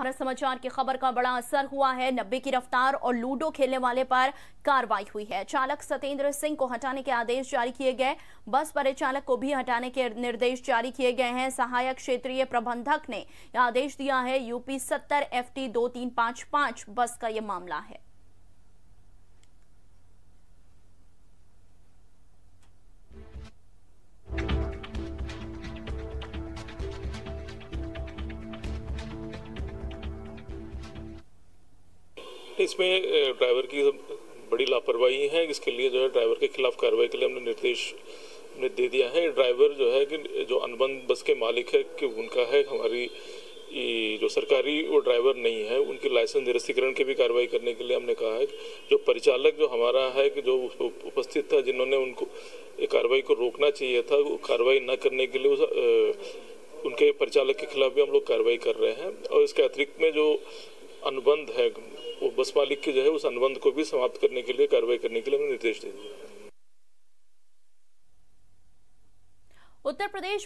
भारत समाचार की खबर का बड़ा असर हुआ है। नब्बे की रफ्तार और लूडो खेलने वाले पर कार्रवाई हुई है। चालक सतेंद्र सिंह को हटाने के आदेश जारी किए गए। बस परिचालक को भी हटाने के निर्देश जारी किए गए हैं। सहायक क्षेत्रीय प्रबंधक ने आदेश दिया है। यूपी सत्तर एफ़ टी दो तीन पाँच पाँच बस का यह मामला है। इसमें ड्राइवर की बड़ी लापरवाही है इसके लिए जो है ड्राइवर के खिलाफ कार्रवाई के लिए हमने निर्देश ने दे दिया है। ड्राइवर जो है कि जो अनुबंध बस के मालिक है कि उनका है हमारी जो सरकारी वो ड्राइवर नहीं है उनकी लाइसेंस निरस्तीकरण की भी कार्रवाई करने के लिए हमने कहा है। जो परिचालक जो हमारा है कि जो उपस्थित था जिन्होंने उनको कार्रवाई को रोकना चाहिए था वो कार्रवाई न करने के लिए उस, उनके परिचालक के खिलाफ भी हम लोग कार्रवाई कर रहे हैं। और इसके अतिरिक्त में जो अनुबंध है। वो बस मालिक के जो है उस अनुबंध को भी समाप्त करने के लिए, कार्रवाई करने के लिए निर्देश दे दिया। उत्तर प्रदेश